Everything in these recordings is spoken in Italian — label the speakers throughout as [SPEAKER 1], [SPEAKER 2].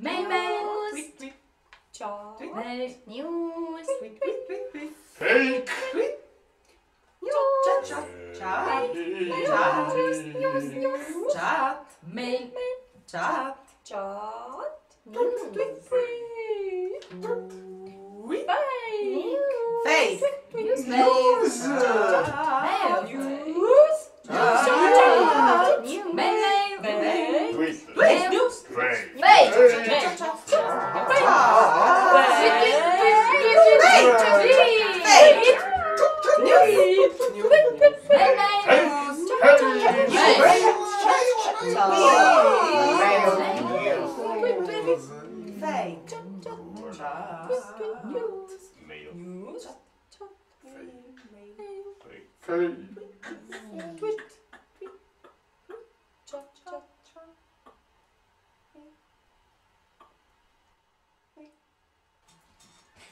[SPEAKER 1] Mail. fake, fake Welt
[SPEAKER 2] News.
[SPEAKER 3] Fake.
[SPEAKER 4] News. Chat.
[SPEAKER 1] News.
[SPEAKER 4] News. fake, Chat.
[SPEAKER 1] Mail.
[SPEAKER 4] Chat. Chat.
[SPEAKER 1] News.
[SPEAKER 4] Fake.
[SPEAKER 1] Fake. News.
[SPEAKER 3] News.
[SPEAKER 1] Fake
[SPEAKER 4] news.
[SPEAKER 3] Fake.
[SPEAKER 1] Fake. Fake. Fake.
[SPEAKER 4] Fake.
[SPEAKER 3] Fake. Fake.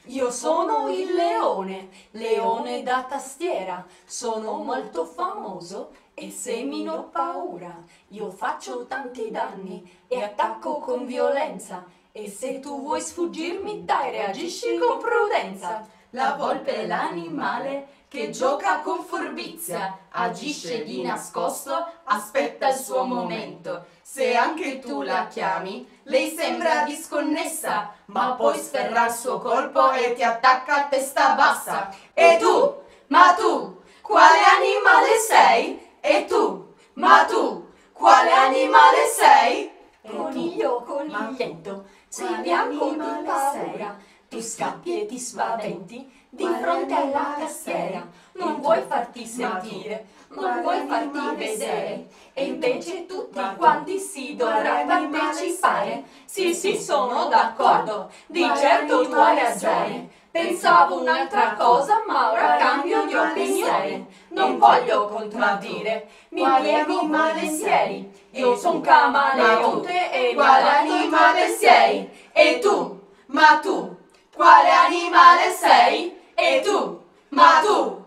[SPEAKER 5] Io sono il leone, leone da tastiera, sono molto famoso e semino paura. Io faccio tanti danni e attacco con violenza e se tu vuoi sfuggirmi dai reagisci con prudenza. La volpe è l'animale che gioca con furbizia, agisce di nascosto, aspetta il suo momento. Se anche tu la chiami, lei sembra disconnessa, ma poi sferra il suo colpo e ti attacca a testa bassa. E tu, ma tu, quale animale sei? E tu, ma tu, quale animale sei? Coniglio, coniglietto, sei bianco di paura. Tu scappi e ti spaventi di fronte alla tastiera. Non vuoi farti sentire, non vuoi farti vedere. E invece tutti quanti si dovrà partecipare. Sì, sì, sono d'accordo, di certo tu hai ragione. Pensavo un'altra cosa, ma ora cambio di opinione. Non voglio contraddire, mi piego volentieri. Io son un camaleonte e quale animale sei? E tu, ma tu, quale animale sei? E tu, ma tu?